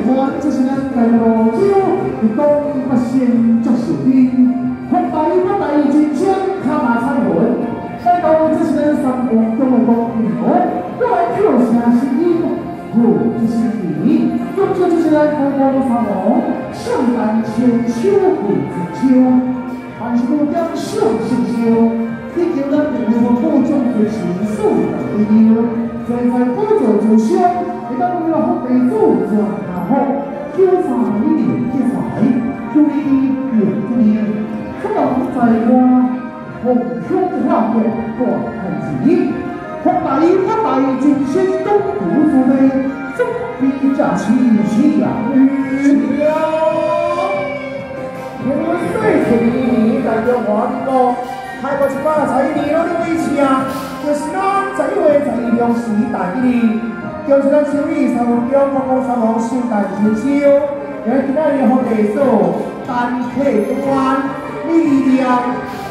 看，这是咱大陆州，一讲八仙作寿兵，发大一发大一金枪，卡马彩魂。再讲这是咱三王中的公牛，再来跳下是一，哦，这是二，中秋这是咱国光三王，圣诞千秋贵之秋，万事都讲上新秋，毕竟咱国光各种的情愫在里头，在在各种之乡，一旦为了好地主做。好，叫啥名？叫啥名？注意，别注意。可能在我红胸画面过看齐，发大发大金星东不足的，总比假期起呀。我们岁岁年在中华民国，开国一百十一年了的威气啊，就是咱十一月十一日时代的。就是咱小李三王中国共三王圣诞节秋，因为今仔日好地数，单客端，力量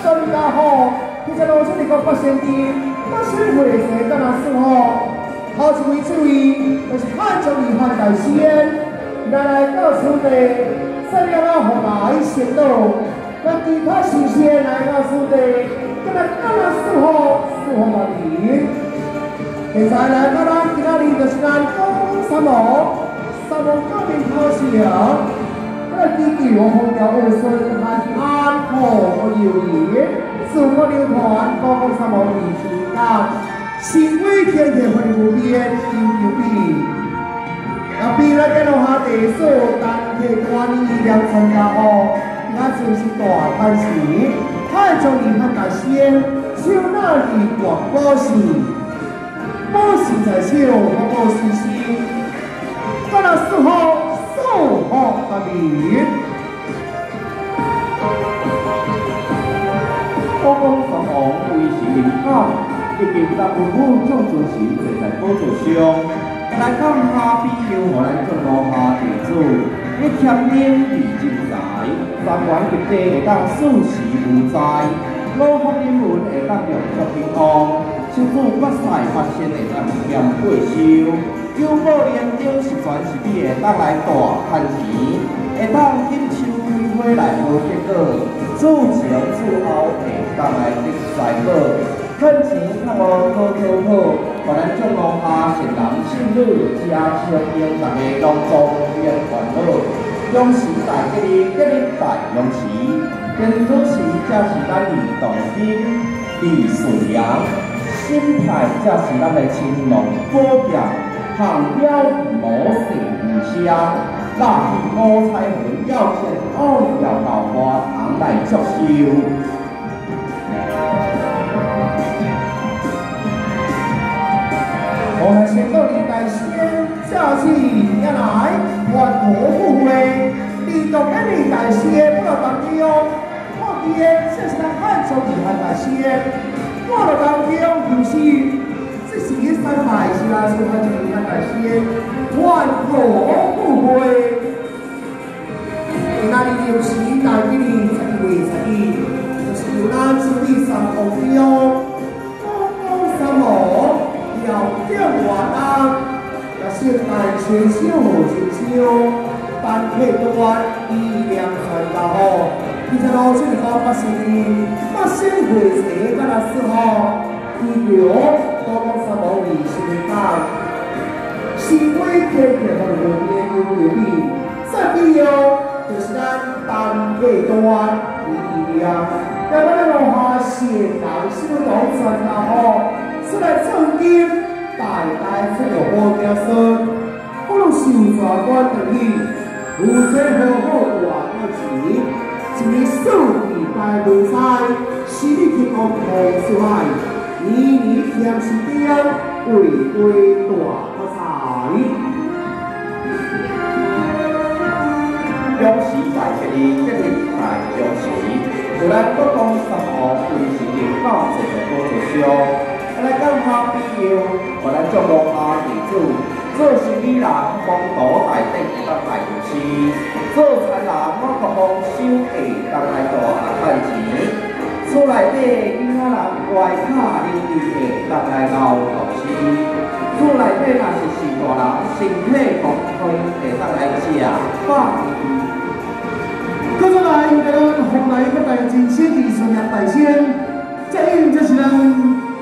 真加好。其实老师你讲八仙殿，八仙会生干哪事吼？好一位这位，就是汉中李汉大仙，来来告诉你，三两啊好来先到，那其他事先来告诉你，干哪干哪事吼？事好到底。现在来到咱今仔日就是咱高三毛，三毛革命头像，那支旗我红条二顺汉安好友谊，自我流传高高三毛二十年，心威天天会无边，悠悠比。那比来跟落下地数，单体管理量增加好，那就是大开始，太重要很大先，就那里广播时。我是在笑，我是心，干了四号，守好大名。高公三王为是民间，一经大夫妇种种时，坐在宝座上，来讲下必要来做落下地主，一天天地精财，三官一地会当四时无灾，五福临门会当六福平安。新主发财发现的人嫌过收，九宝连招是全是比会当来大赚钱，会当金秋开花来好结果，主前主后会当来得财宝，赚钱那么好好好，可咱种落下是男性女家亲应大家拢中变烦恼，用时代给你给你大用时，跟主时才是咱儿童兵李顺阳。心态才是咱的青龙宝剑，行标无色无香，那五彩虹要先奥要桃花堂来作秀。我们先到李大仙，下次也来万国富贵，李东的李大仙不要当兵哦，我今天就是来汉中李大仙。我了百是啦，是我是一大仙，万国富贵。那里就是大吉利，十一月十一，就是有咱自己三公标，高高三毛，要变完啊，也是大千秋千秋，单客端，力量传达好。其实老师讲八十年，八十岁干那时候，医疗多讲三毛二十年讲，心肺天天和五年有有比，再比哦，就是咱单客端力量，要不然的话，现代是不老传啊吼，出来正经，大代出了好名声，不如受抓官等于，有钱好好赚要钱。一数礼拜无赛，是你天公同出来，年年添是标，贵贵大发财。恭喜大吉利，吉利大恭喜！就咱国公三号为是领导这个工作上，来讲他必要，我来做落下地主。做生意人，风度大地当来有钱；做菜人，我个丰收下当来大赚钱。厝内底囡仔人外卡伶俐下当来熬老师。厝内底若是是大人，身体强。会当来吃饭。接下来，给咱红来个大金仙的孙杨大仙，这应就是咱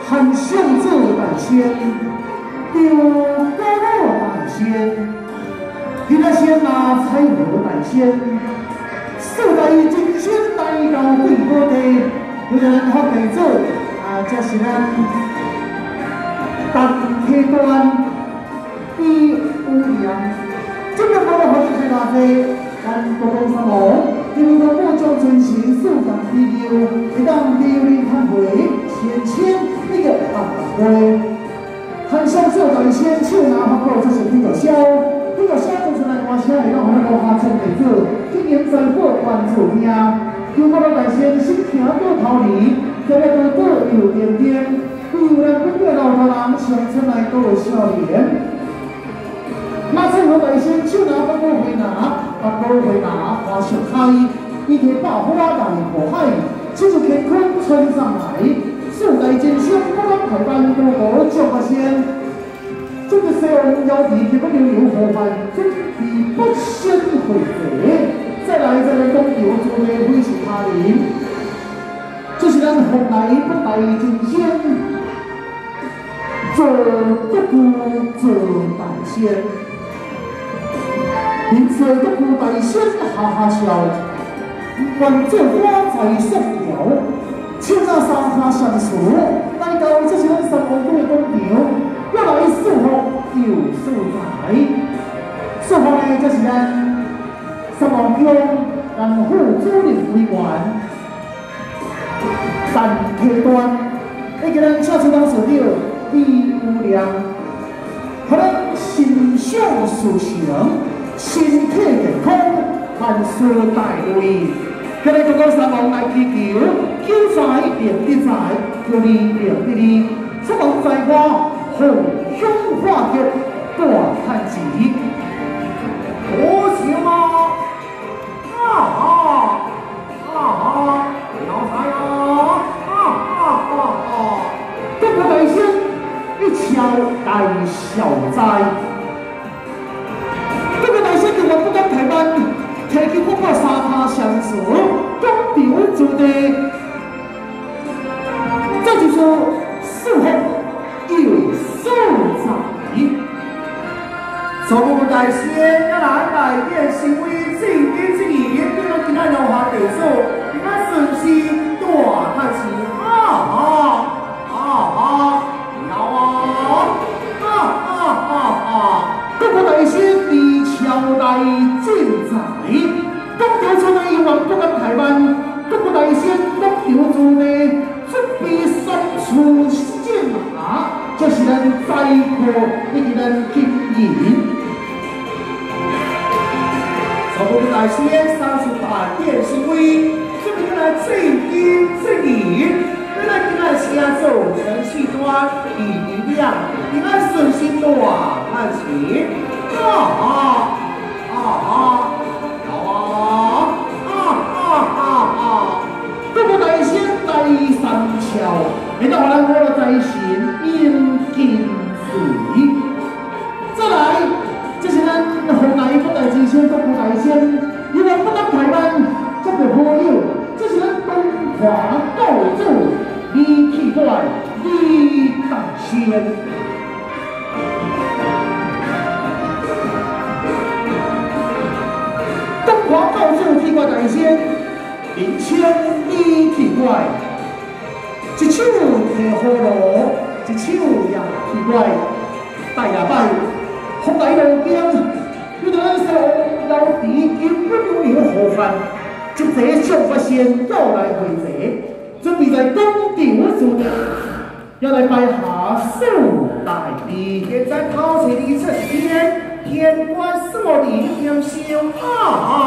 汉相子大仙，丢高大仙，今仔仙拿彩虹大仙，四大金仙大高贵高的，有人好地主啊，这是咱单梯端第五样，今日我们好是哪些？咱国公三王。因为我将真心素感祈求，会当流看会，千千那个大会。汉相做大仙，手拿法宝就是比较小，比较小就是来歌声，会当让咱下唱弟子，今年再过关注听。求我大仙心听到头里，在了多多有点点，不有咱本地老大人乡村来多笑脸。马上和百姓手拿法宝回拿。把宝回拿花盛开，一天把花带火海，只是乾坤春上来，四代金香不敢台湾多过九八仙，这个时候要地铁不留留河畔，准备不先回贼，再来再来东游做的会是他人，这是咱红来不带金香，做不孤做大仙。平时都不大仙哈哈笑，万这花在上了，千那三下相处，来到这些三王公的公庙，要来祝福又祝财。祝福呢，就是咱三王公咱府主任三阶段，你给咱下次当手表第五量，可能心想事成。身体健康，万事大利。今日中国三王来祈求，求财连得财，求利连得利。出门在外，逢凶化吉，大叹气。一敲大消灾。我不敢台湾，提起我把三下相助，讲表做的，咱灾祸一个人经营。朝东大仙三出大殿示威，准备来正经正义，本来今来先做程序端，以力量，你来顺心多啊，看齐啊！啊啊啊啊啊啊啊！这个大仙大三桥，你到我来我的在线不大之仙，东大仙，因为不能台湾，这个好友，这是咱东华道主寿大帝，现在考试的出天。天官什么灵天修啊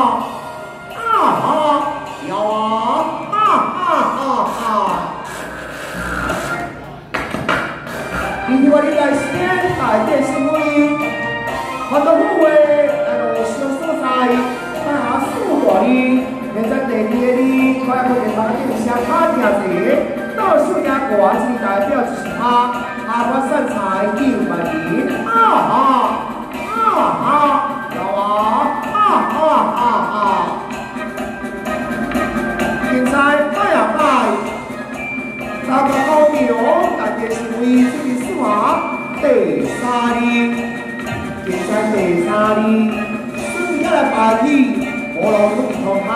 你私下来拜你，俄罗斯靠他，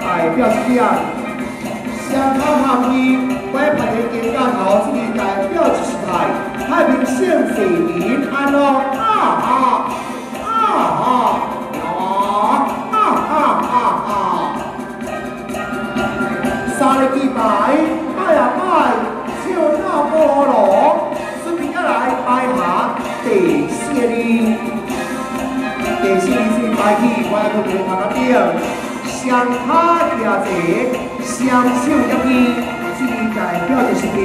代表啥？想靠下你，买盘的金甲头，这个代表起来太平盛世平安咯！啊啊啊啊！啊啊第四哩是拜起，我来去头壳顶，双脚徛坐，双手一起，只代表就是平，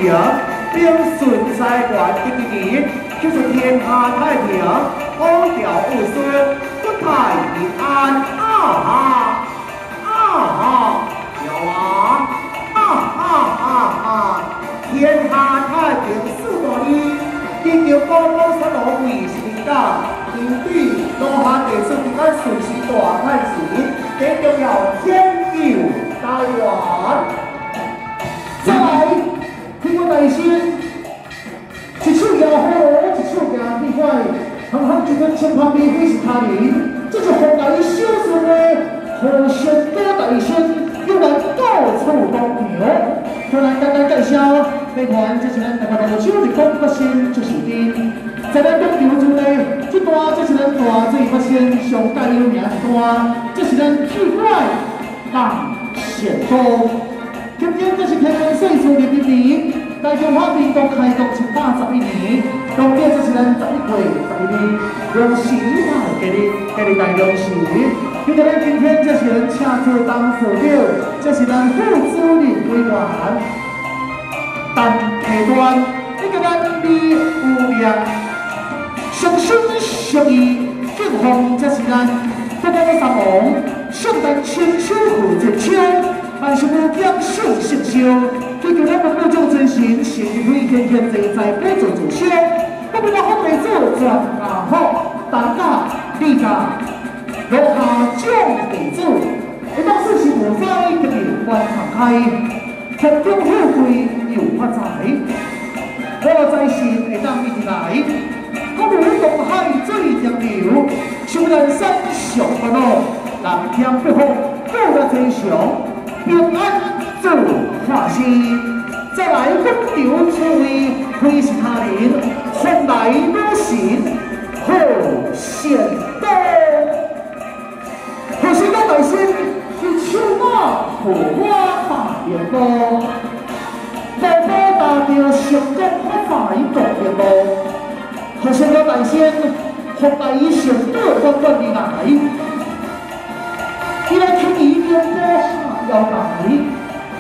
平顺在元一日，就是天下太平，风调雨顺，国泰民安，啊哈啊哈，有啊啊啊啊啊，天下太平四大利，今朝高高山路为是领导，因对罗汉地主比咱顺时大赚钱，更重要拯救台湾。再来，听我耐心，一手摇号，一手行，你看，哼哼，一跟千帆比，那是他人，这是红颜小生的何仙哥大仙，又来到处帮忙。再来简单介绍，本团这是大家都知道里公歌星，就是你。在咱中场。之内，这段这是咱大水发现上界有名一段，这是咱气怪浪显多。今天这是天安岁数的一年，大中华民国开国一百十一年，当天这是咱十一岁十一年，恭喜大给你，给你大恭喜！今天咱今天这是咱请做当所长，这是咱副主任委员，但下端这个咱的有量，相心诚意敬奉才是咱不光三王，圣诞千秋贺节秋。万事无疆，寿圣修，追求咱们各种真心，行为天天在在不做做修。我们的好弟子全家好，大家理解。落下将弟子，一当事是无灾，一定万常开。福中富贵又发财，我在心会当一直来。我如东海水逆流，修难山上不老，南天北方各在天上，平安做化身，再来风流千位非是他人，风来女神，好仙。红白喜事乐呵呵的来。今天听你一面坡上要来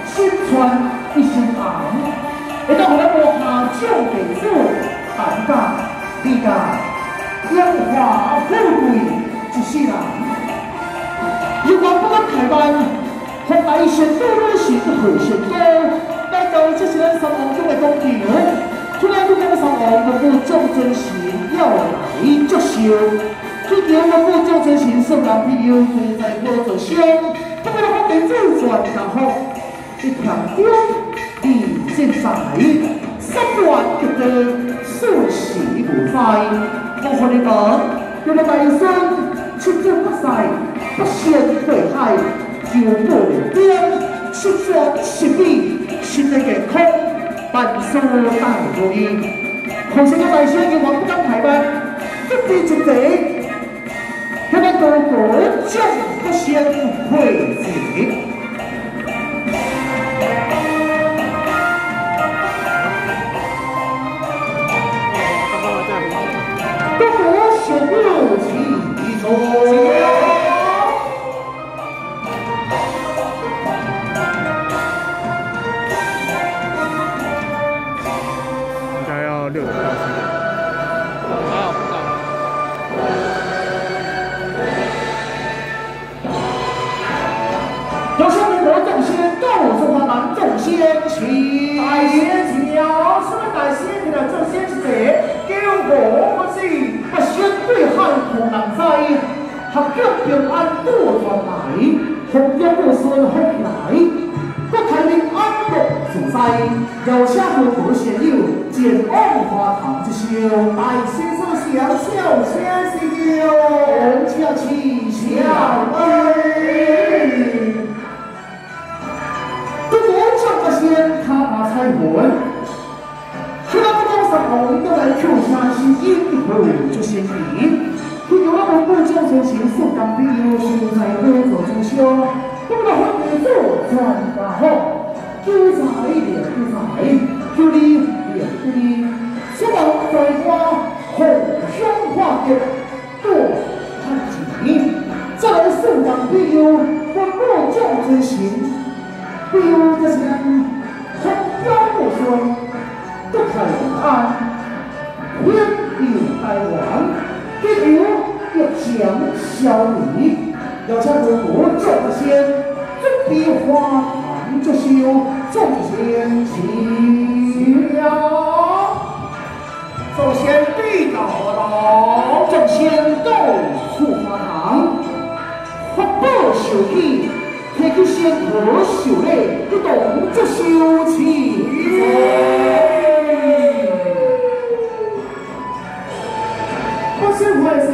心宽一生安人到后来我把酒给姑看你看烟花富贵一世人如果不到台湾恐怕一生都落的个后生仔带走这些人上杭州的公主三王的副众尊神要来接受。去年的副众尊神送人去游说在各座乡，不过发现周转大好，一强攻李进财，杀断一根数十五块，我和你讲，要么大山出战不赛，不先退海，就不边出战失地，心内健康。万寿如意。何姓嘅弟兄要揾金牌嘅，不知值得。那么到国家不先会之。红江的水风来，不看你安得自在，有些有多些有，见往花头一笑，爱先生小小先生哟，人家去笑哎。这多少个仙他把菜闻，这个不都是红的来求下心，一回就先。尊神送当兵友，现在好做主修，今日分别做全家好，韭菜连韭菜，叫你连叫你，希望在我互相化解，多看钱，再来送当兵友，分我众尊神，兵友这些人，从标不说，都看安，要强小礼，要将国国种先，准备花坛作秀，众先齐了。首先地道道，种先豆出花堂，发宝秀气，提起先河秀丽，不动作秀气。先会说，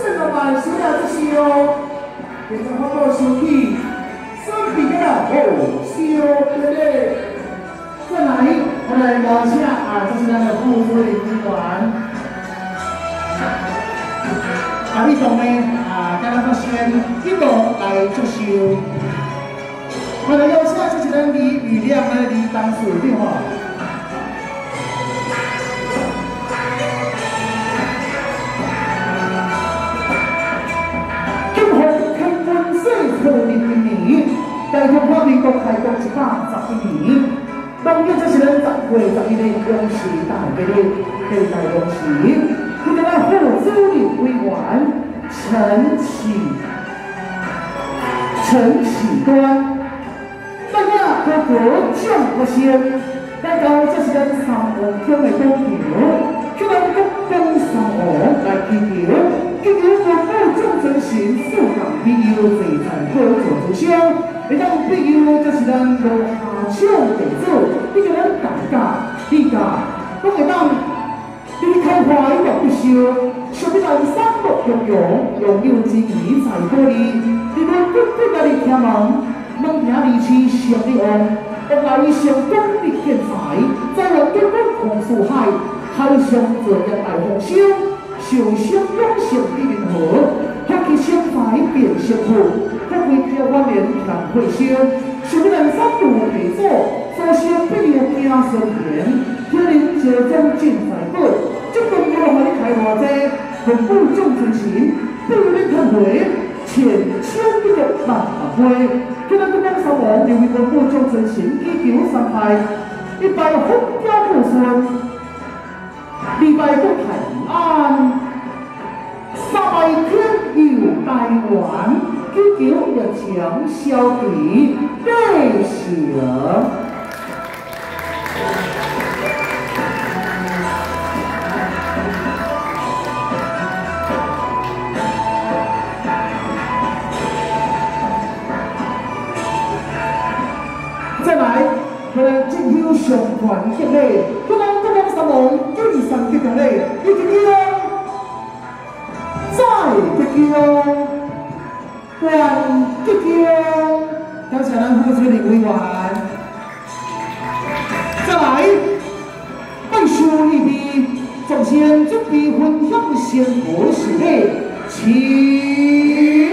宝，圣了万修了这些哦，变成好多修起，生病了哦，修对对。再来，我来聊一下啊，这是咱的护肤领域馆。啊，你懂没？啊，刚刚发现一个来做修，我来聊一下这是咱李雨亮的李当时的话。在中华民国开国一百十一年，当今这些人十岁十一年恭喜大家的，非常恭喜！今天咱副主任委员陈启陈启端，大家各国将国先，来到这些人三王乡的广场，去咱国公三王来祈求，祈求国父众尊神富养庇佑，财产多做主香。每当必有就是咱落下手地主，你叫咱大家、你家，都会当你开花又不收，想必咱三六融融，拥有之意在多哩。你们不不家己听闻，门庭里去想的哦，我来上功力天才，在人根本红树海，海上做一大红星，上升永生的银河，发起生财变幸福。发挥票万年强会先，想人三度陪坐，首先必有惊神田，天灵接中进财宝，这个要和你开偌济，全部众尊神，不如你看会，千千一个万万会，今日东方三王又为全部众尊神祈求三拜，一拜福家富强消敌，对行。再来，我们进行上传接力，不能不能什么进上接力，一支枪，再一支枪。黄今天，感谢咱副主任委员。再来，拜书一笔，首先准备分享先河事例，请。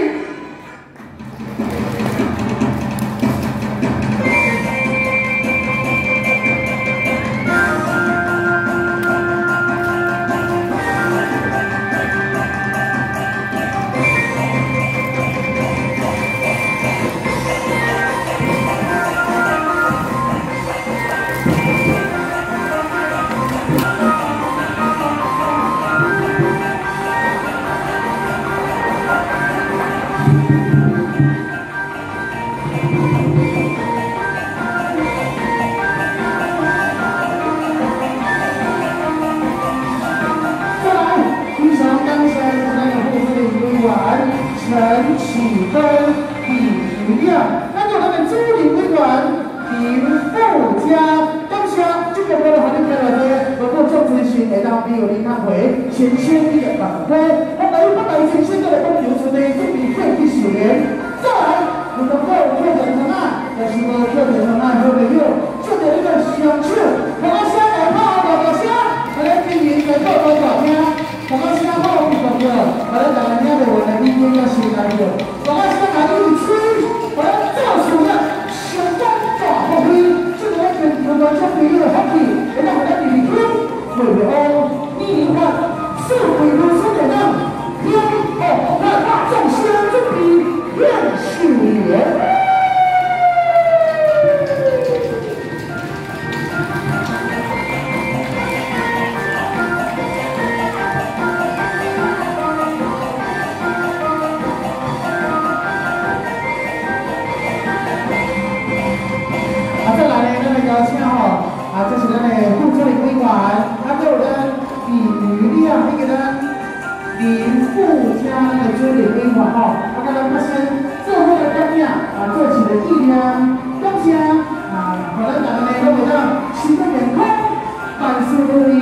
para la mañana o a la niña en la ciudad. 林富家那个追的规划吼，我刚刚发生做好的感觉啊，做起的力量，感谢啊，可能咱们都会让新的员工，万事如意，